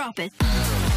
Drop it.